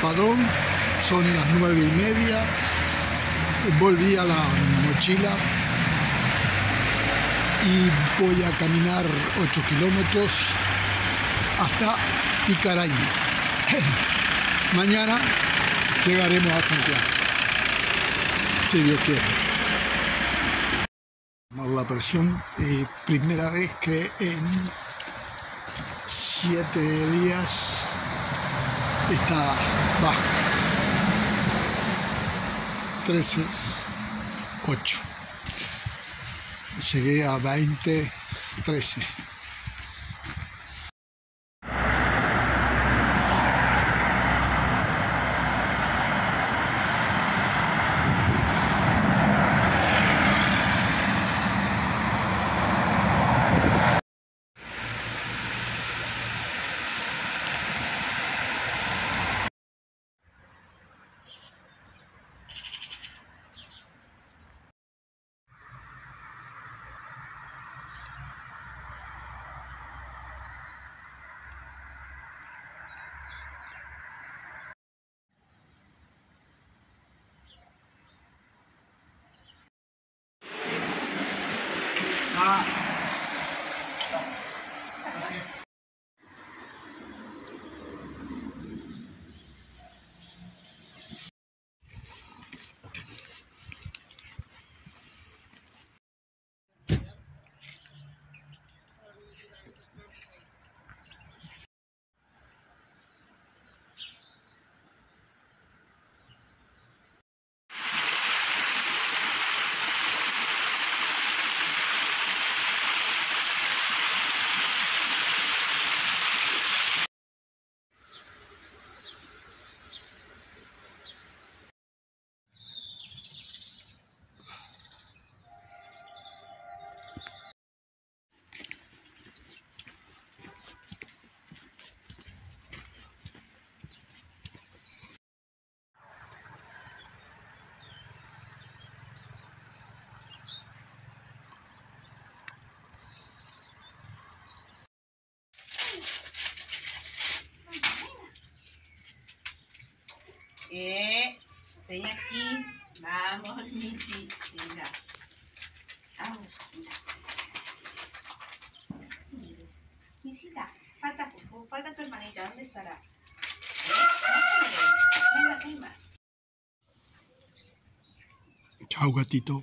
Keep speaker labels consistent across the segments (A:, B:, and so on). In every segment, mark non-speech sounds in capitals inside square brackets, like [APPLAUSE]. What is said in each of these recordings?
A: Padrón, son las nueve y media, volví a la mochila y voy a caminar 8 kilómetros hasta Picaraña. [LAUGHS] Mañana llegaremos a Santiago, si Dios quiere. La presión, eh, primera vez que en siete días está baja. 13, 8. Llegué a 20, 13.
B: Eh, ven aquí. Vamos, Miki. Venga. Vamos, mira. Misita, falta, falta tu hermanita. ¿Dónde estará? ¿Eh? Venga, ven más.
A: Chao, gatito.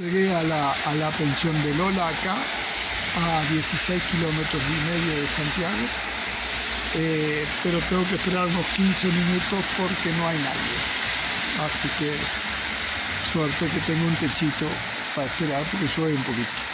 A: Llegué a la, a la pensión de Lola acá, a 16 kilómetros y medio de Santiago, eh, pero tengo que esperar unos 15 minutos porque no hay nadie. Así que suerte que tengo un techito para esperar porque llueve un poquito.